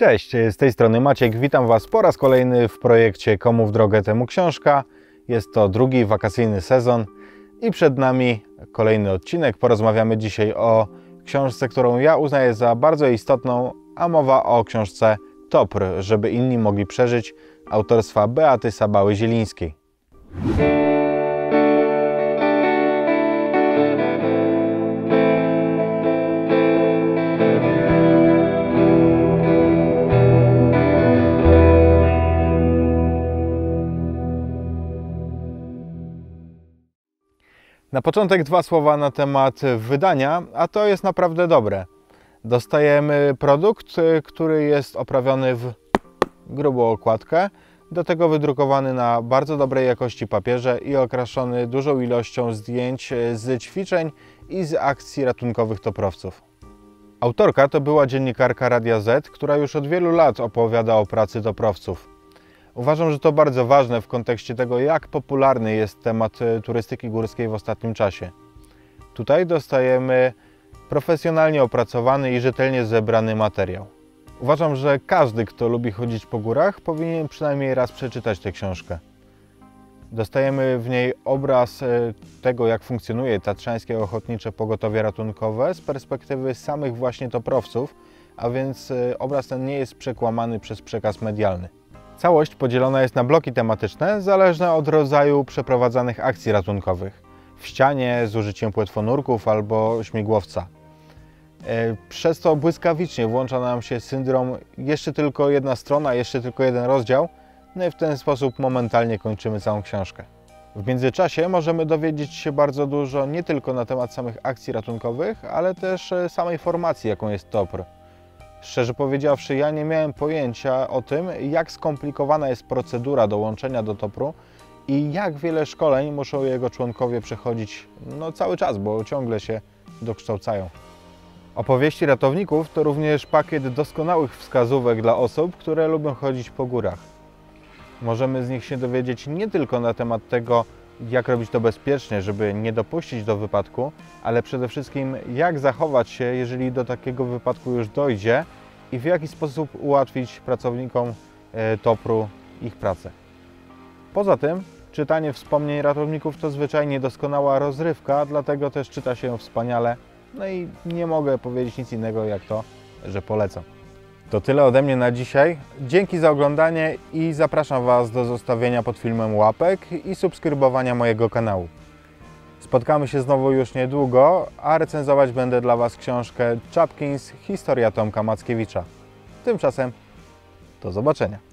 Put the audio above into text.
Cześć, z tej strony Maciek. Witam Was po raz kolejny w projekcie Komu w drogę temu książka. Jest to drugi wakacyjny sezon i przed nami kolejny odcinek. Porozmawiamy dzisiaj o książce, którą ja uznaję za bardzo istotną, a mowa o książce Topr, żeby inni mogli przeżyć autorstwa Beaty Sabały-Zielińskiej. Na początek dwa słowa na temat wydania, a to jest naprawdę dobre. Dostajemy produkt, który jest oprawiony w grubą okładkę, do tego wydrukowany na bardzo dobrej jakości papierze i okraszony dużą ilością zdjęć z ćwiczeń i z akcji ratunkowych toprowców. Autorka to była dziennikarka Radia Z, która już od wielu lat opowiada o pracy toprowców. Uważam, że to bardzo ważne w kontekście tego, jak popularny jest temat e, turystyki górskiej w ostatnim czasie. Tutaj dostajemy profesjonalnie opracowany i rzetelnie zebrany materiał. Uważam, że każdy, kto lubi chodzić po górach, powinien przynajmniej raz przeczytać tę książkę. Dostajemy w niej obraz e, tego, jak funkcjonuje Tatrzańskie Ochotnicze Pogotowie Ratunkowe z perspektywy samych właśnie toprowców, a więc e, obraz ten nie jest przekłamany przez przekaz medialny. Całość podzielona jest na bloki tematyczne, zależne od rodzaju przeprowadzanych akcji ratunkowych. W ścianie z użyciem płetwonurków albo śmigłowca. E, przez to błyskawicznie włącza nam się syndrom jeszcze tylko jedna strona, jeszcze tylko jeden rozdział, no i w ten sposób momentalnie kończymy całą książkę. W międzyczasie możemy dowiedzieć się bardzo dużo nie tylko na temat samych akcji ratunkowych, ale też e, samej formacji, jaką jest TOPR. Szczerze powiedziawszy, ja nie miałem pojęcia o tym, jak skomplikowana jest procedura dołączenia do TOPR-u i jak wiele szkoleń muszą jego członkowie przechodzić no, cały czas, bo ciągle się dokształcają. Opowieści ratowników to również pakiet doskonałych wskazówek dla osób, które lubią chodzić po górach. Możemy z nich się dowiedzieć nie tylko na temat tego, jak robić to bezpiecznie, żeby nie dopuścić do wypadku, ale przede wszystkim jak zachować się, jeżeli do takiego wypadku już dojdzie i w jaki sposób ułatwić pracownikom e, TOPR-u ich pracę. Poza tym czytanie wspomnień ratowników to zwyczajnie doskonała rozrywka, dlatego też czyta się wspaniale. No i nie mogę powiedzieć nic innego jak to, że polecam. To tyle ode mnie na dzisiaj. Dzięki za oglądanie i zapraszam Was do zostawienia pod filmem łapek i subskrybowania mojego kanału. Spotkamy się znowu już niedługo, a recenzować będę dla Was książkę Chapkins Historia Tomka Mackiewicza. Tymczasem do zobaczenia.